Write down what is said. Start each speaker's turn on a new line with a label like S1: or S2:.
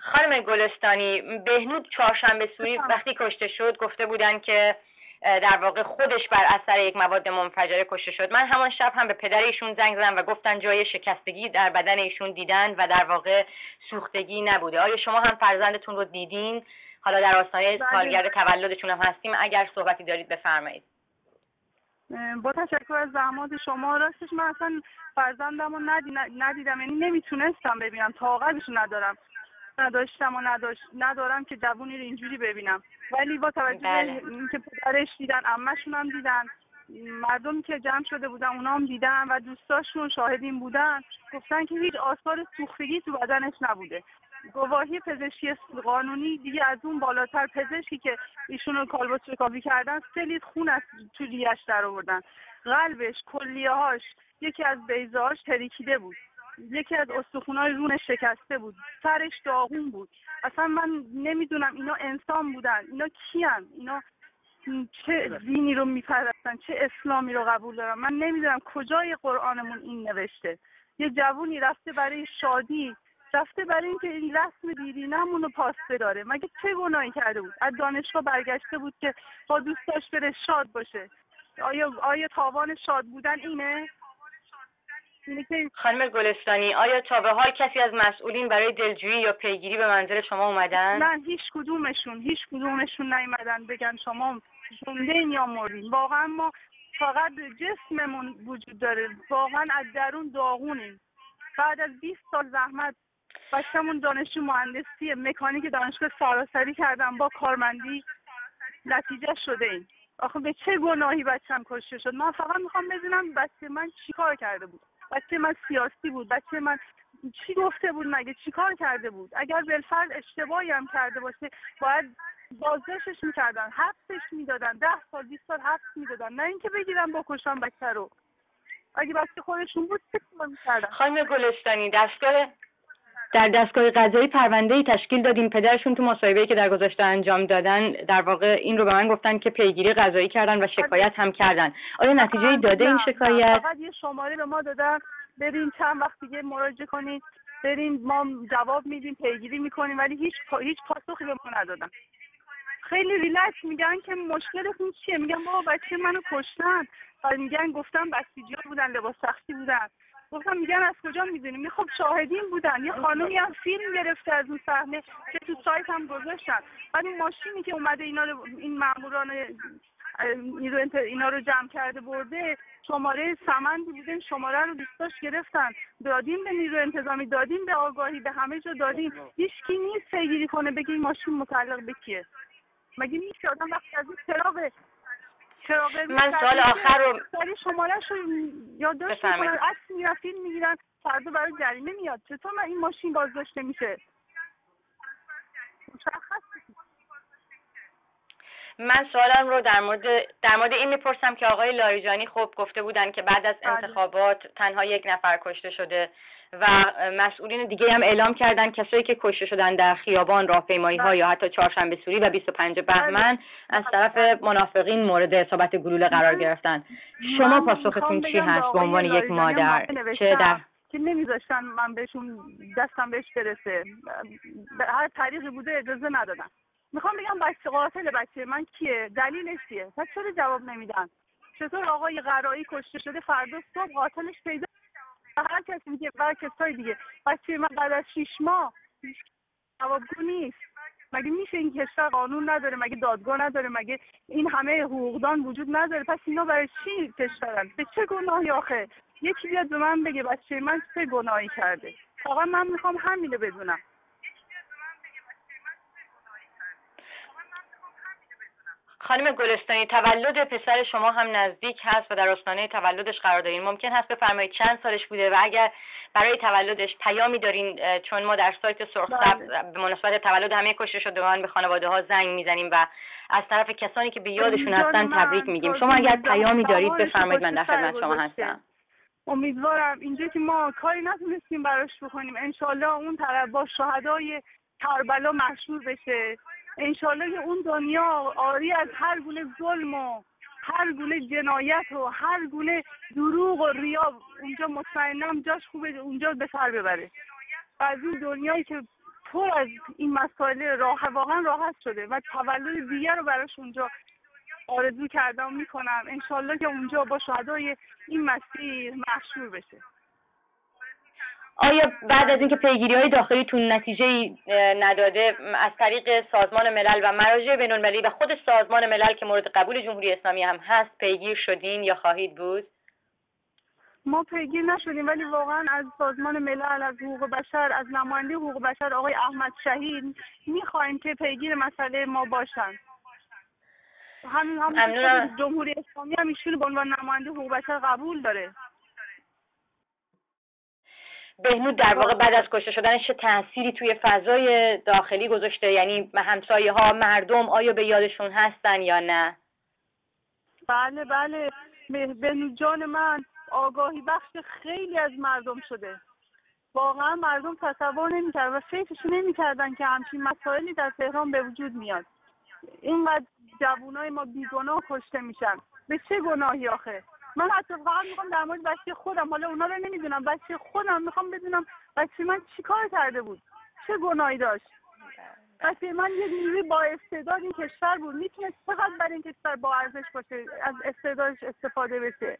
S1: خانم گلستانی بهنود چهارشنبه سوری وقتی کشته شد گفته بودن که در واقع خودش بر اثر یک مواد منفجره کشته شد. من همان شب هم به پدر ایشون زنگ زدم و گفتن جای شکستگی در بدن ایشون دیدن و در واقع سوختگی نبوده. آیا شما هم فرزندتون رو دیدین؟ حالا در آستانه بله. سالگرد تولدشون هم هستیم. اگر صحبتی دارید بفرمایید.
S2: با تشکر از زحمات شما. راستش من اصلا فرزندم رو ندیدم. یعنی نمی‌تونستم ببینم. طاقتش ندارم. نداشتم و نداشت ندارم که جوونی رو اینجوری ببینم. ولی با توجه بله. اینکه پدرش دیدن امهشون هم دیدن مردم که جمع شده بودن اونا هم دیدن و دوستاشون شاهدین بودن گفتن که هیچ آثار سوختگی تو بدنش نبوده. گواهی پزشکی قانونی دیگه از اون بالاتر پزشکی که ایشون رو کالبوس کافی کردن سه خون از تو در آوردن قلبش کلیهاش یکی از بیزاش تریکیده بود. یکی از استخونای رونش شکسته بود. سرش داغون بود. اصلا من نمی‌دونم اینا انسان بودن. اینا کیان اینا چه دینی رو میپرستن؟ چه اسلامی رو قبول دارن؟ من نمی‌دونم کجای قرآنمون این نوشته. یه جوونی رفته برای شادی رفته برای اینکه این رسم دیرینمون رو پاس بداره. مگه چه گناهی کرده بود؟ از دانشگاه برگشته بود که با دوستاش بره شاد باشه. آیا آیا تاوان شاد بودن اینه؟
S1: خانم گلستانی آیا تا به حال کسی از مسئولین برای دلجویی یا پیگیری به منزل شما اومدن؟
S2: نه هیچ کدومشون هیچ کدومشون نیومدن بگن شما زنده یا مردین واقعا ما فقط جسممون وجود داره. واقعا از درون داغونیم. بعد از 20 سال زحمت بچه‌مون دانشجو مهندسی مکانیک دانشگاه سراسری کردم با کارمندی نتیجه شده این آخه به چه گناهی بچم کشته شد؟ من فقط می‌خوام بدونم بچه من چیکار کرده بود. بچه من سیاسی بود بچه من چی گفته بود مگه؟ چیکار کرده بود؟ اگر بالفرض اشتباهی هم کرده باشه باید بازداشتش می‌کردن حبسش می‌دادن ده سال 20 سال حبس می‌دادن نه اینکه بگیرن بکشن بچه رو. اگه بچه خودشون بود چه می‌کردن؟
S1: خانم گلستانی دستگاه در دستگاه قضایی پرونده ای تشکیل دادیم. پدرشون تو مصاحبه‌ای که در گذشته انجام دادن در واقع این رو به من گفتن که پیگیری قضایی کردن و شکایت هم کردن. آیا نتیجه داده این شکایت؟
S2: فقط یه شماره به ما دادن. بریم چند وقت دیگه مراجعه کنید بریم ما جواب میدیم پیگیری می‌کنیم ولی هیچ هیچ پاسخی به ما ندادن. خیلی ریلکس میگن که مشکلتون چیه؟ میگن بابا بچه منو کشتن. میگن گفتم بسیجی بودن لباس سختی بودن. گفتم میگن از کجا می‌دونیم؟ خب شاهدین بودن. یه خانومی هم فیلم گرفته از اون صحنه که تو سایت هم گذاشتن. بعد این ماشینی که اومده اینا رو این ماموران اینا رو جمع کرده برده شماره سمندی بوده شماره رو دوستاش گرفتن. دادیم به نیرو انتظامی دادیم به آگاهی به همه جا دادیم. هیچ کی نیست پیگیری کنه بگه این ماشین متعلق به کیه. مگه میشه؟ آدم وقتی از این
S1: من سال آخر رو
S2: شمارش رو یادداشت می‌کنن عکس فیلم می‌گیرن فردا برای جریمه میاد. چطور من این ماشین بازداشت میشه
S1: من سوالم رو در مورد در مورد این می‌پرسم که آقای لاریجانی خب گفته بودن که بعد از بله. انتخابات تنها یک نفر کشته شده و مسئولین دیگه هم اعلام کردن کسایی که کشته شدن در خیابان راهپیمایی ها یا حتی چهارشنبه سوری و 25 بهمن از طرف منافقین مورد اصابت گلوله قرار گرفتن. شما پاسختون چی هست؟ به عنوان یک مادر چه در
S2: که نمیذاشتن من بهشون دستم بهش برسه. به هر طریقی بوده اجازه ندادن می‌خوام بگم بچه قاتل بچه. من کیه؟ دلیلش چیه؟ پس چرا جواب نمیدن؟ چطور آقای قرایی کشته شده؟ فردا صبح قاتلش پیدا هر کسی که و کسای دیگه. بچه من بعد از شیش ماه جوابگو نیست. مگه میشه این کشور قانون نداره؟ مگه دادگاه نداره؟ مگه این همه حقوقدان وجود نداره؟ پس اینا برای چی کشورن؟ به چه گناهی آخه؟ یکی بیاد به من بگه بچه من چه گناهی کرده؟ فقط من می‌خوام همینو بدونم.
S1: خانم گلستانی تولد پسر شما هم نزدیک هست و در آستانه تولدش قرار دارین. ممکن هست بفرمایید چند سالش بوده و اگر برای تولدش پیامی دارین چون ما در سایت سرخ بله. به مناسبت تولد همه کشته شدگان به خانواده ها زنگ می‌زنیم و از طرف کسانی که به یادشون هستن تبریک میگیم. شما اگر پیامی دارید بفرمایید من در خدمت شما هستم.
S2: امیدوارم اینجا که ما کاری نتونستیم براش بکنیم. انشالله اون طرف با شهدای کربلا مشهور بشه. انشالله که اون دنیا آری از هر گونه ظلم و هر گونه جنایت و هر گونه دروغ و ریا. اونجا مطمئنم جاش خوبه اونجا به سر ببره. و از این دنیایی که پر از این مسائل راه واقعا راحت شده و تولد دیگر رو براش اونجا آرزو کردم می‌کنم. انشالله که اونجا با شهدای این مسیر مشهور بشه.
S1: آیا بعد از اینکه پیگیری های داخلیتون نتیجه نداده از طریق سازمان ملل و مراجع بین المللی و خود سازمان ملل که مورد قبول جمهوری اسلامی هم هست پیگیر شدین یا خواهید بود؟
S2: ما پیگیر نشدیم ولی واقعا از سازمان ملل از حقوق بشر از نماینده حقوق بشر آقای احمد شهید می‌خوایم که پیگیر مسئله ما باشن. همین هم جمهوری اسلامی هم ایشون به عنوان نماینده حقوق بشر قبول داره.
S1: بهنود در واقع بعد از کشته شدنش چه تأثیری توی فضای داخلی گذاشته؟ یعنی همسایه ها مردم آیا به یادشون هستن یا نه؟
S2: بله بله. بهنود جان من آگاهی بخش خیلی از مردم شده. واقعا مردم تصور نمی‌کرد و فکرش نمی‌کردن که همچین مسائلی در تهران به وجود میاد. اینقدر جوانای ما بیگناه کشته میشن. به چه گناهی آخه؟ من حتی فقط می‌خوام در مورد بچه خودم حالا اونا رو نمی‌دونم بچه خودم می‌خوام بدونم بچه من چیکار کرده بود چه گناهی داشت. بچه من یه نیروی با استعداد این کشور بود می‌تونست چقدر برای این کشور با ارزش باشه از استعدادش استفاده بشه.